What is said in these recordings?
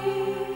happy.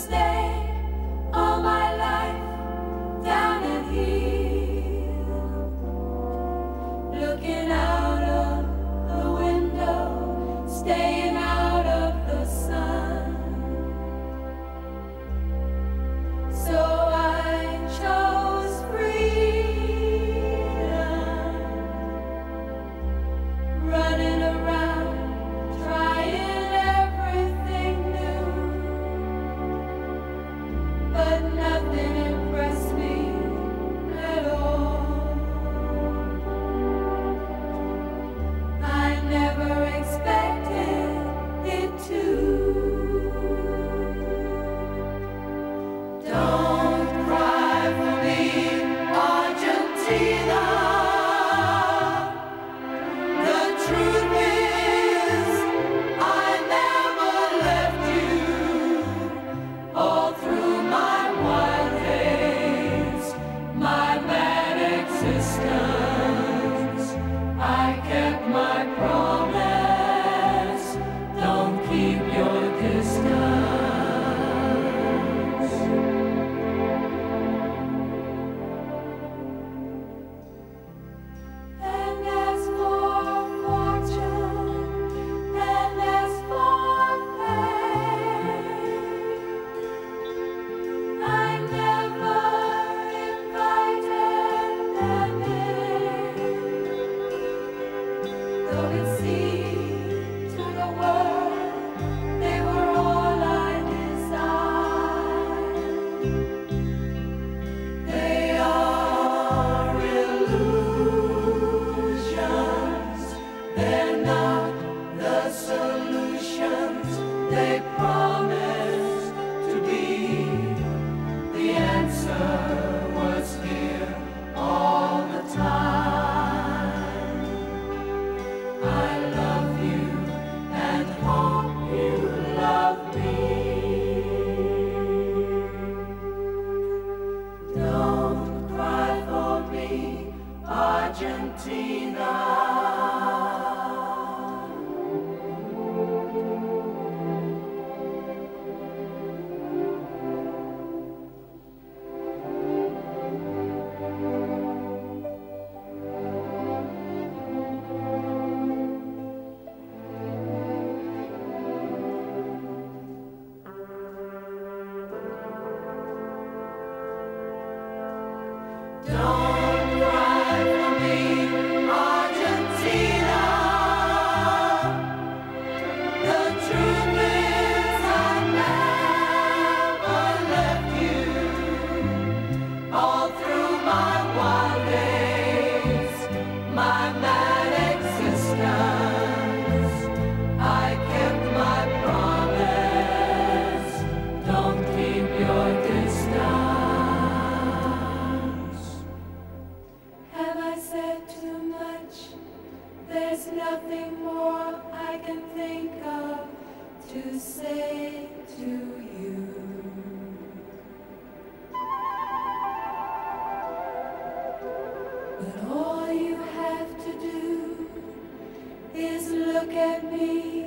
Stay. nothing more I can think of to say to you. But all you have to do is look at me.